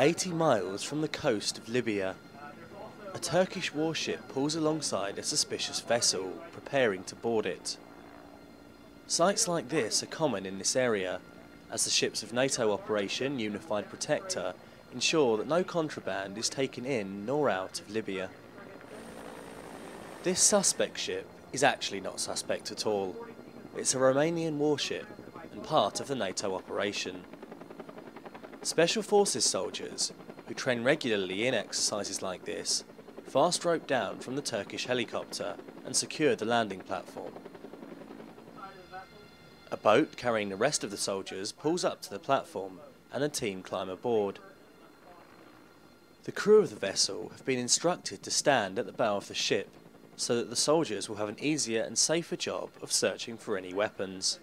80 miles from the coast of Libya, a Turkish warship pulls alongside a suspicious vessel, preparing to board it. Sights like this are common in this area, as the ships of NATO Operation Unified Protector ensure that no contraband is taken in nor out of Libya. This suspect ship is actually not suspect at all. It's a Romanian warship and part of the NATO operation. Special Forces soldiers, who train regularly in exercises like this, fast rope down from the Turkish helicopter and secure the landing platform. A boat carrying the rest of the soldiers pulls up to the platform and a team climb aboard. The crew of the vessel have been instructed to stand at the bow of the ship so that the soldiers will have an easier and safer job of searching for any weapons.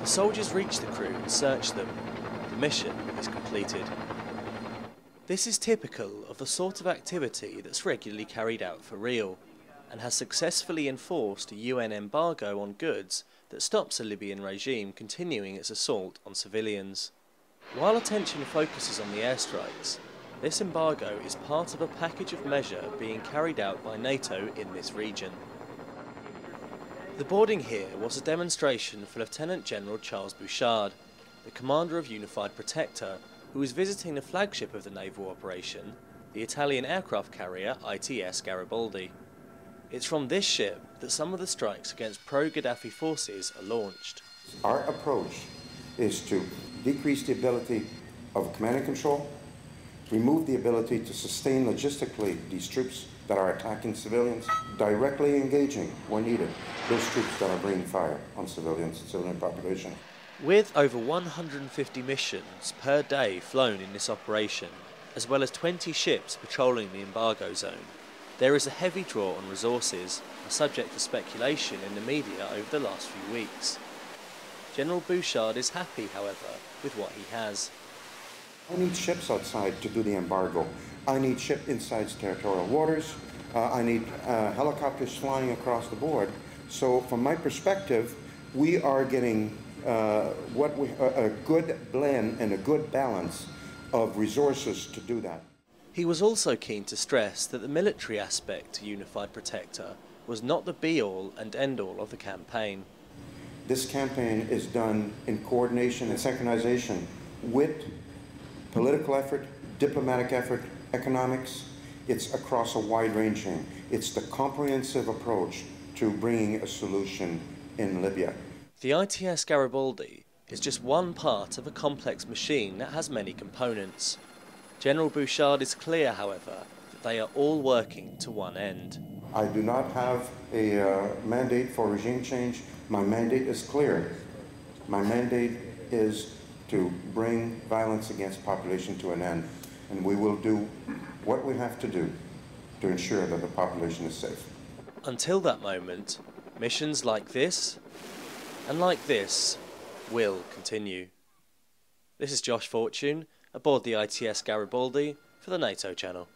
The soldiers reach the crew and search them. Mission is completed. This is typical of the sort of activity that's regularly carried out for real and has successfully enforced a UN embargo on goods that stops the Libyan regime continuing its assault on civilians. While attention focuses on the airstrikes, this embargo is part of a package of measure being carried out by NATO in this region. The boarding here was a demonstration for Lieutenant General Charles Bouchard, the commander of Unified Protector, who was visiting the flagship of the naval operation, the Italian aircraft carrier ITS Garibaldi. It's from this ship that some of the strikes against pro-Gaddafi forces are launched. Our approach is to decrease the ability of command and control, remove the ability to sustain logistically these troops that are attacking civilians, directly engaging, when needed, those troops that are bringing fire on civilians and civilian population. With over 150 missions per day flown in this operation, as well as 20 ships patrolling the embargo zone, there is a heavy draw on resources, a subject to speculation in the media over the last few weeks. General Bouchard is happy, however, with what he has. I need ships outside to do the embargo. I need ships inside territorial waters. Uh, I need uh, helicopters flying across the board. So, from my perspective, we are getting Uh, what we, a, a good blend and a good balance of resources to do that. He was also keen to stress that the military aspect to Unified Protector was not the be all and end all of the campaign. This campaign is done in coordination and synchronization with political effort, diplomatic effort, economics. It's across a wide ranging. It's the comprehensive approach to bringing a solution in Libya. The ITS Garibaldi is just one part of a complex machine that has many components. General Bouchard is clear, however, that they are all working to one end. I do not have a uh, mandate for regime change. My mandate is clear. My mandate is to bring violence against population to an end. And we will do what we have to do to ensure that the population is safe. Until that moment, missions like this and like this will continue. This is Josh Fortune aboard the ITS Garibaldi for the NATO channel.